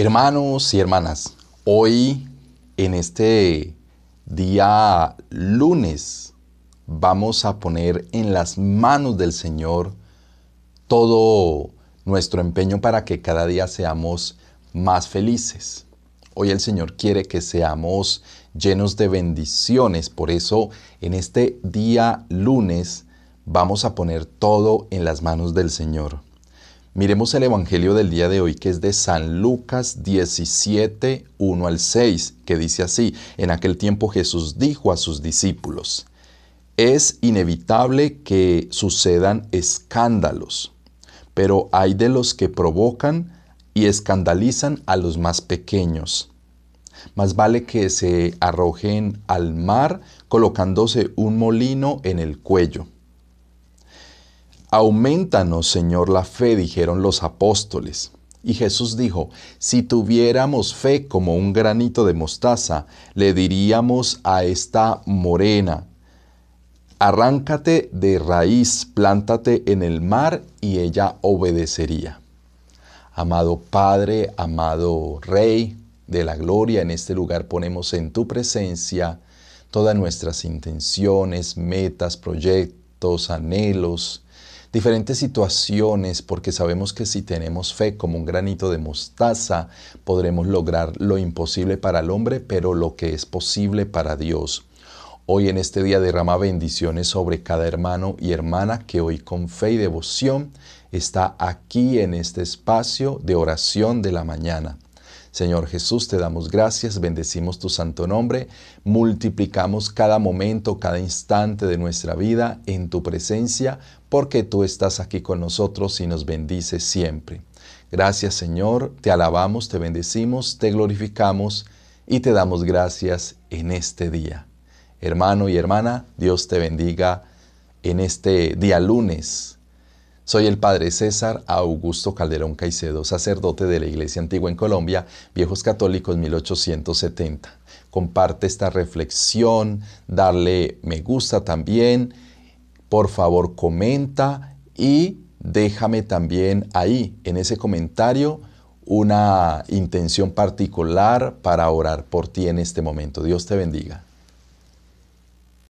Hermanos y hermanas, hoy en este día lunes vamos a poner en las manos del Señor todo nuestro empeño para que cada día seamos más felices. Hoy el Señor quiere que seamos llenos de bendiciones, por eso en este día lunes vamos a poner todo en las manos del Señor. Miremos el Evangelio del día de hoy que es de San Lucas 17, 1 al 6, que dice así, en aquel tiempo Jesús dijo a sus discípulos, es inevitable que sucedan escándalos, pero hay de los que provocan y escandalizan a los más pequeños. Más vale que se arrojen al mar colocándose un molino en el cuello Aumentanos, Señor, la fe, dijeron los apóstoles. Y Jesús dijo, si tuviéramos fe como un granito de mostaza, le diríamos a esta morena, arráncate de raíz, plántate en el mar, y ella obedecería. Amado Padre, amado Rey de la Gloria, en este lugar ponemos en tu presencia todas nuestras intenciones, metas, proyectos, anhelos, diferentes situaciones, porque sabemos que si tenemos fe como un granito de mostaza, podremos lograr lo imposible para el hombre, pero lo que es posible para Dios. Hoy en este día derrama bendiciones sobre cada hermano y hermana que hoy con fe y devoción está aquí en este espacio de oración de la mañana. Señor Jesús, te damos gracias, bendecimos tu santo nombre, multiplicamos cada momento, cada instante de nuestra vida en tu presencia, porque tú estás aquí con nosotros y nos bendices siempre. Gracias Señor, te alabamos, te bendecimos, te glorificamos y te damos gracias en este día. Hermano y hermana, Dios te bendiga en este día lunes soy el Padre César Augusto Calderón Caicedo, sacerdote de la Iglesia Antigua en Colombia, Viejos Católicos 1870. Comparte esta reflexión, darle me gusta también, por favor comenta y déjame también ahí, en ese comentario, una intención particular para orar por ti en este momento. Dios te bendiga.